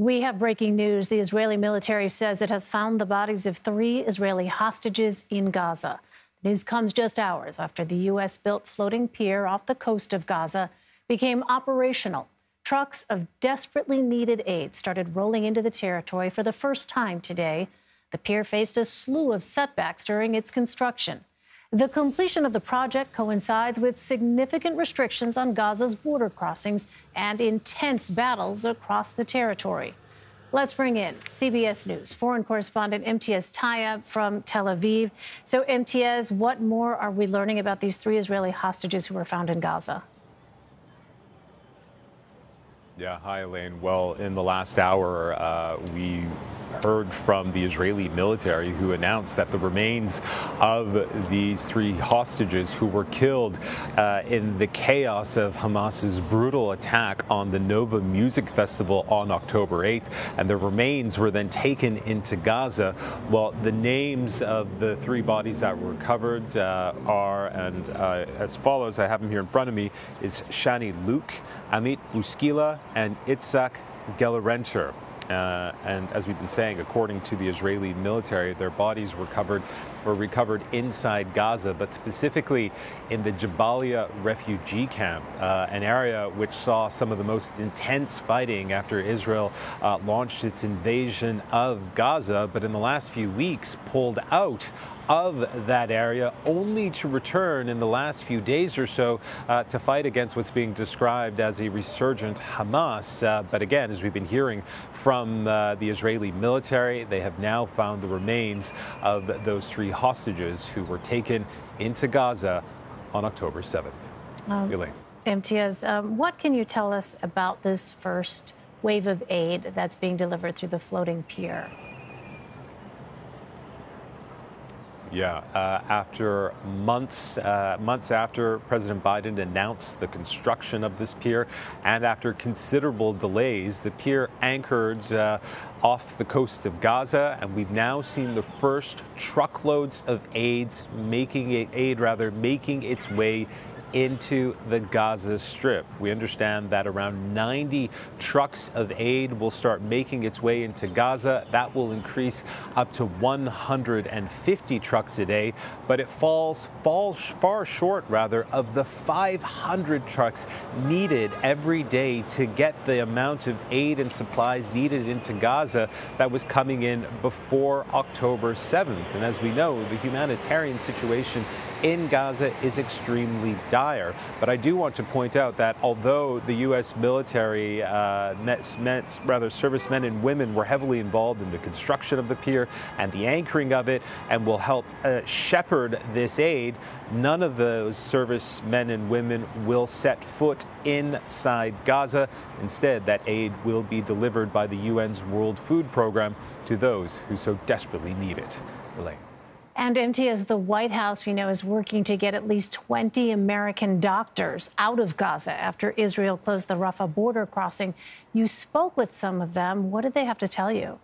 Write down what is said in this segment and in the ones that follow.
We have breaking news. The Israeli military says it has found the bodies of three Israeli hostages in Gaza. The news comes just hours after the U.S. built floating pier off the coast of Gaza became operational. Trucks of desperately needed aid started rolling into the territory for the first time today. The pier faced a slew of setbacks during its construction. The completion of the project coincides with significant restrictions on Gaza's border crossings and intense battles across the territory. Let's bring in CBS News foreign correspondent Imtiaz Tyab from Tel Aviv. So, MTS, what more are we learning about these three Israeli hostages who were found in Gaza? Yeah, hi, Elaine. Well, in the last hour, uh, we heard from the Israeli military who announced that the remains of these three hostages who were killed uh, in the chaos of Hamas's brutal attack on the Nova Music Festival on October 8th, and the remains were then taken into Gaza. Well, the names of the three bodies that were recovered uh, are, and uh, as follows, I have them here in front of me, is Shani Louk, Amit Buskila, and Itshak Gelernter. Uh, and as we've been saying, according to the Israeli military, their bodies were recovered were recovered inside Gaza, but specifically in the Jabalia refugee camp, uh, an area which saw some of the most intense fighting after Israel uh, launched its invasion of Gaza, but in the last few weeks pulled out of that area, only to return in the last few days or so uh, to fight against what's being described as a resurgent Hamas. Uh, but again, as we've been hearing from uh, the Israeli military, they have now found the remains of those three hostages who were taken into Gaza on October 7th. Um, Elaine. Imtiaz, um, what can you tell us about this first wave of aid that's being delivered through the floating pier? Yeah, uh, after months, uh, months after President Biden announced the construction of this pier, and after considerable delays, the pier anchored uh, off the coast of Gaza, and we've now seen the first truckloads of aids making it, aid rather making its way into the Gaza Strip. We understand that around 90 trucks of aid will start making its way into Gaza. That will increase up to 150 trucks a day, but it falls, falls far short, rather, of the 500 trucks needed every day to get the amount of aid and supplies needed into Gaza that was coming in before October 7th. And as we know, the humanitarian situation in Gaza is extremely dire. But I do want to point out that although the U.S. military, uh, met, met, rather servicemen and women, were heavily involved in the construction of the pier and the anchoring of it and will help uh, shepherd this aid, none of those servicemen and women will set foot inside Gaza. Instead, that aid will be delivered by the UN's World Food Program to those who so desperately need it. Elaine. And Imtiaz the White House, we know, is working to get at least 20 American doctors out of Gaza after Israel closed the Rafah border crossing. You spoke with some of them. What did they have to tell you?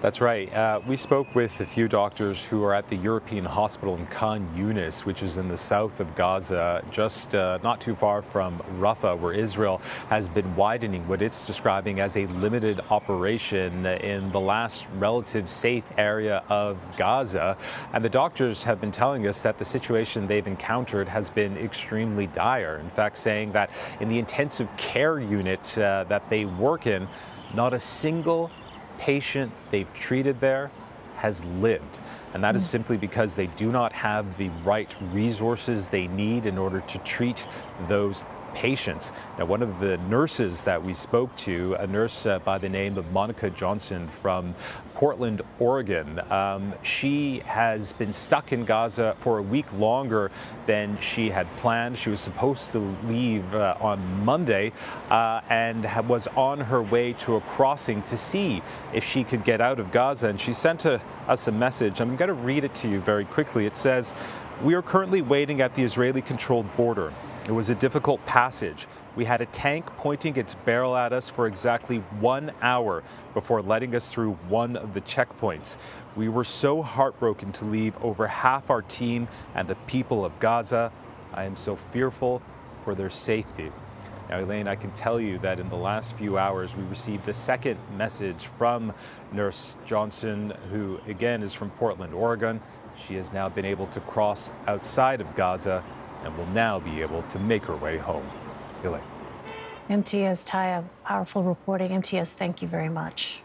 That's right. Uh, we spoke with a few doctors who are at the European hospital in Khan Yunis, which is in the south of Gaza, just uh, not too far from Rafah, where Israel has been widening what it's describing as a limited operation in the last relative safe area of Gaza. And the doctors have been telling us that the situation they've encountered has been extremely dire. In fact, saying that in the intensive care unit uh, that they work in, not a single patient they've treated there has lived. And that is hmm. simply because they do not have the right resources they need in order to treat those patients. Now, one of the nurses that we spoke to, a nurse uh, by the name of Monica Johnson from Portland, Oregon, um, she has been stuck in Gaza for a week longer than she had planned. She was supposed to leave uh, on Monday uh, and was on her way to a crossing to see if she could get out of Gaza. And she sent a, us a message. I'm going to read it to you very quickly. It says, We are currently waiting at the Israeli controlled border. It was a difficult passage. We had a tank pointing its barrel at us for exactly one hour before letting us through one of the checkpoints. We were so heartbroken to leave over half our team and the people of Gaza. I am so fearful for their safety. Now, Elaine, I can tell you that in the last few hours, we received a second message from Nurse Johnson, who again is from Portland, Oregon. She has now been able to cross outside of Gaza and will now be able to make her way home. Elaine. Imtiaz Tyab, powerful reporting. MTS, thank you very much.